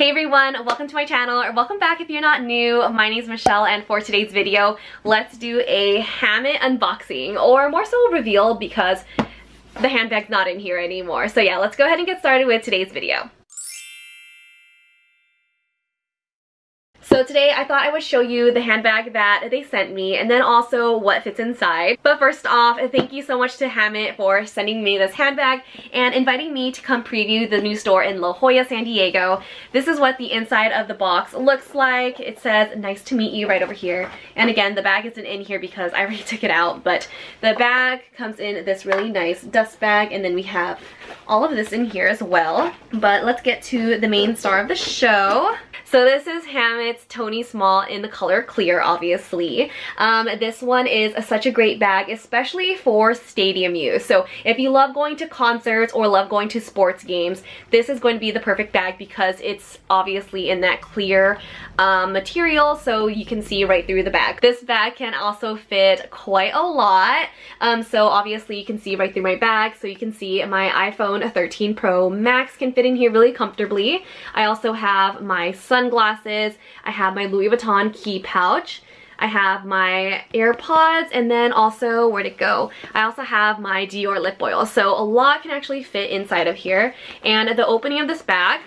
Hey everyone, welcome to my channel, or welcome back if you're not new. My name is Michelle, and for today's video, let's do a Hammitt unboxing, or more so reveal because the handbag's not in here anymore. So yeah, let's go ahead and get started with today's video. So today I thought I would show you the handbag that they sent me and then also what fits inside. But first off, thank you so much to Hammitt for sending me this handbag and inviting me to come preview the new store in La Jolla, San Diego. This is what the inside of the box looks like. It says, nice to meet you right over here. And again, the bag isn't in here because I already took it out, but the bag comes in this really nice dust bag and then we have all of this in here as well. But let's get to the main star of the show. So this is Hammitt's Tony Small in the color clear, obviously. Um, this one is a, such a great bag, especially for stadium use. So if you love going to concerts or love going to sports games, this is going to be the perfect bag because it's obviously in that clear um, material so you can see right through the bag. This bag can also fit quite a lot. Um, so obviously you can see right through my bag. So you can see my iPhone 13 Pro Max can fit in here really comfortably. I also have my sunglasses. I have my Louis Vuitton key pouch. I have my AirPods and then also, where'd it go? I also have my Dior lip oil. So a lot can actually fit inside of here. And the opening of this bag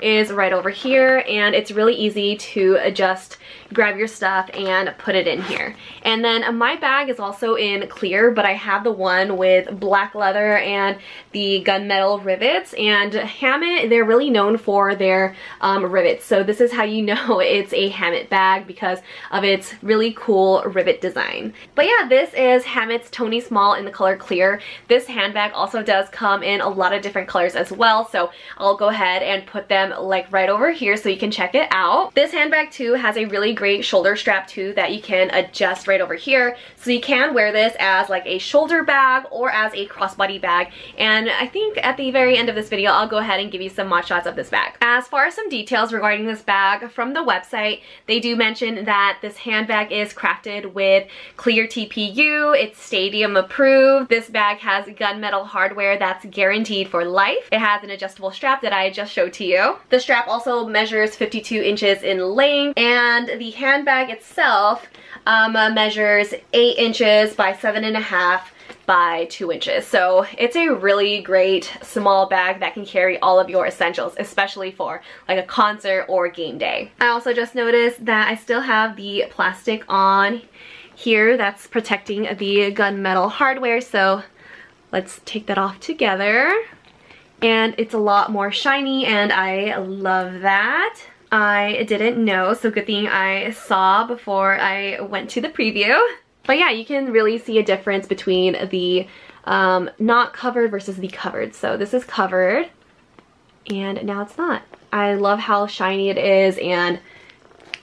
is right over here and it's really easy to adjust grab your stuff and put it in here. And then my bag is also in clear, but I have the one with black leather and the gunmetal rivets. And Hammitt, they're really known for their um, rivets. So this is how you know it's a Hammitt bag because of its really cool rivet design. But yeah, this is Hammitt's Tony Small in the color clear. This handbag also does come in a lot of different colors as well. So I'll go ahead and put them like right over here so you can check it out. This handbag too has a really great shoulder strap too that you can adjust right over here. So you can wear this as like a shoulder bag or as a crossbody bag. And I think at the very end of this video, I'll go ahead and give you some mod shots of this bag. As far as some details regarding this bag from the website, they do mention that this handbag is crafted with clear TPU. It's stadium approved. This bag has gunmetal hardware that's guaranteed for life. It has an adjustable strap that I just showed to you. The strap also measures 52 inches in length and the handbag itself um, uh, measures 8 inches by 7.5 by 2 inches. So it's a really great small bag that can carry all of your essentials, especially for like a concert or game day. I also just noticed that I still have the plastic on here that's protecting the gunmetal hardware. So let's take that off together. And it's a lot more shiny and I love that. I didn't know, so good thing I saw before I went to the preview. But yeah, you can really see a difference between the um, not covered versus the covered. So this is covered and now it's not. I love how shiny it is and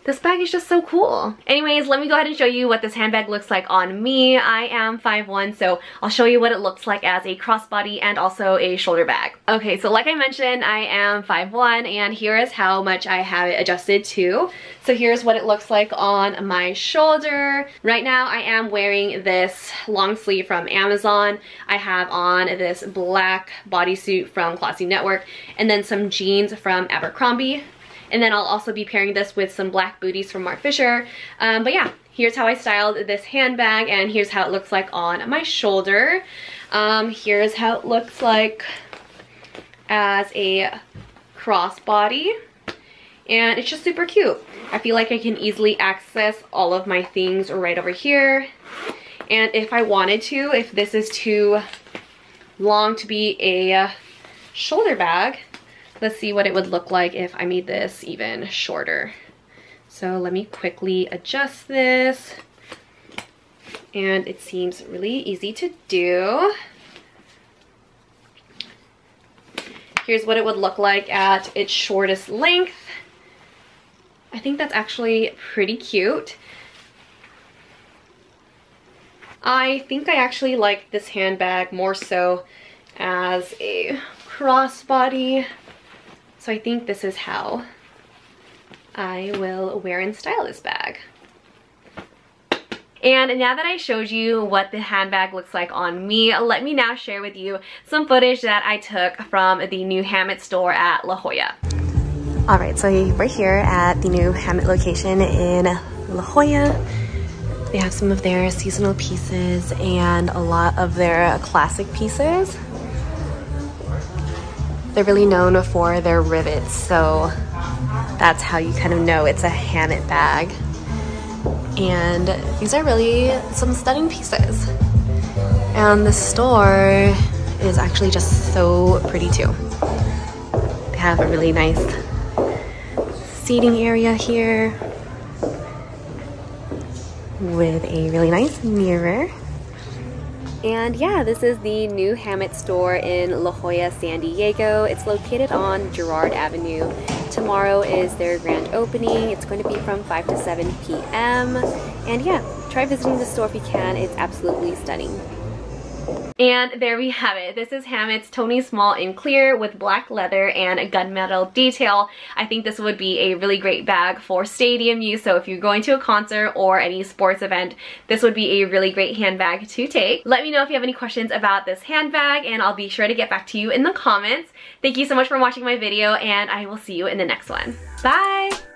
this bag is just so cool. Anyways, let me go ahead and show you what this handbag looks like on me. I am 5'1", so I'll show you what it looks like as a crossbody and also a shoulder bag. Okay, so like I mentioned, I am 5'1", and here is how much I have it adjusted to. So here's what it looks like on my shoulder. Right now, I am wearing this long sleeve from Amazon. I have on this black bodysuit from Classy Network, and then some jeans from Abercrombie. And then I'll also be pairing this with some black booties from Marc Fisher. Um, but yeah, here's how I styled this handbag and here's how it looks like on my shoulder. Um, here's how it looks like as a crossbody. And it's just super cute. I feel like I can easily access all of my things right over here. And if I wanted to, if this is too long to be a shoulder bag, Let's see what it would look like if I made this even shorter. So let me quickly adjust this. And it seems really easy to do. Here's what it would look like at its shortest length. I think that's actually pretty cute. I think I actually like this handbag more so as a crossbody so I think this is how I will wear and style this bag. And now that I showed you what the handbag looks like on me, let me now share with you some footage that I took from the new Hammitt store at La Jolla. All right, so we're here at the new Hammitt location in La Jolla. They have some of their seasonal pieces and a lot of their classic pieces. They're really known for their rivets, so that's how you kind of know it's a Hammitt bag. And these are really some stunning pieces. And the store is actually just so pretty too. They have a really nice seating area here with a really nice mirror. And yeah, this is the new Hammitt store in La Jolla, San Diego. It's located on Girard Avenue. Tomorrow is their grand opening. It's going to be from 5 to 7 p.m. And yeah, try visiting the store if you can. It's absolutely stunning. And there we have it. This is Hammitt's Tony Small in clear with black leather and a gunmetal detail. I think this would be a really great bag for stadium use. So if you're going to a concert or any sports event, this would be a really great handbag to take. Let me know if you have any questions about this handbag and I'll be sure to get back to you in the comments. Thank you so much for watching my video and I will see you in the next one. Bye!